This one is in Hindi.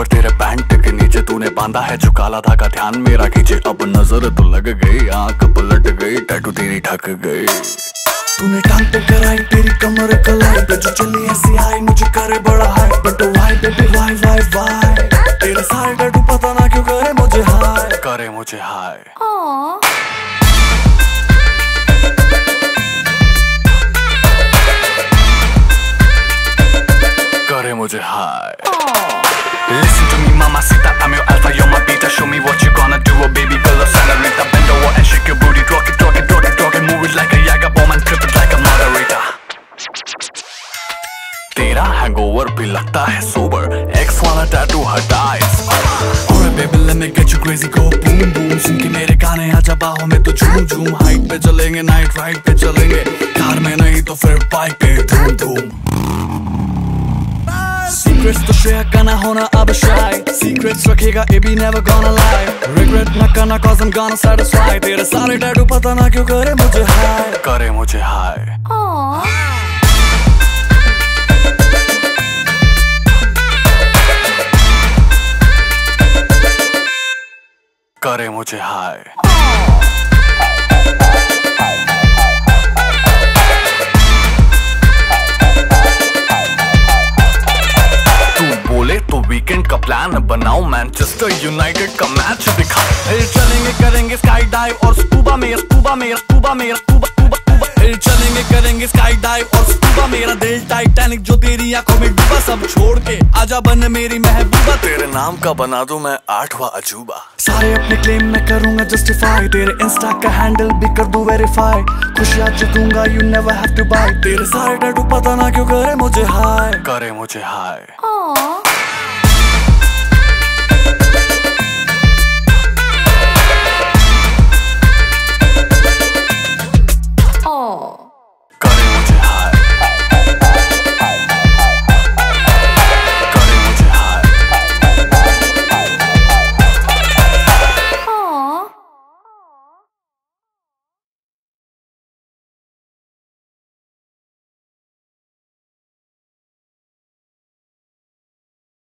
ऊपर तेरे पैंट के नीचे तूने बांधा है जो काला धागा। ध्यान मेरा खींचे अब नज़र तो लग गई आँख पलट गई टैटू तेरी ठक गई। तूने टांग पे कराई तेरी कमर कलाई पे जो चली ऐसी आई मुझे करे बड़ा high but why baby why why why तेरे सारे टैटू पता ना क्यों करे मुझे हाय। करे मुझे हाय। करे मुझे हाय। Listen to me, mama mamacita, I'm your alpha, you're my beta. Show me what you gonna do, oh baby girl, oh senorita. Bend over and shake your booty, rock it, rock it, rock it, rock it. Move it like a Jager bomb and trip it like a margarita. तेरा हैंगओवर भी लगता है सोबर एक्स वाला टैटू हटा Alright baby let me get you crazy go boom boom सुन के मेरे गाने आजा बाहों में तो झूम झूम हाइट पे चलेंगे नाइट राइड पे चलेंगे कार में नहीं तो फिर बाइक पे धूम धूम Secrets तो शेयर करना होना अब shy Secrets रखेगा ये भी never gonna lie Regret ना करना cause I'm gonna satisfy तेरे सारे टैटू पता ना क्यों करे मुझे हाय करे मुझे हाय करे मुझे हाय बनाओ मैनचेस्टर यूनाइटेड का मैच दिखा। चलेंगे, करेंगे स्काई डाइव और स्कूबा में स्कूबा में स्कूबा में स्कूबा स्कूबा स्कूबा फिर चलेंगे, करेंगे स्काई डाइव और स्कूबा मेरा दिल टाइटैनिक जो तेरी आँखों में डूबा, सब छोड़ के आजा बन मेरी महबूबा। तेरे नाम का बना दूँ मैं आठवां अजूबा। सारे अपने क्लेम मैं करूँगा जस्टिफाई तेरे इंस्टा का हैंडल भी कर दूँ वेरीफाई खुशियाँ चुकूँगा you never have to buy तेरे सारे टैटू पता ना क्यों करे मुझे हाय। करे मुझे हाय।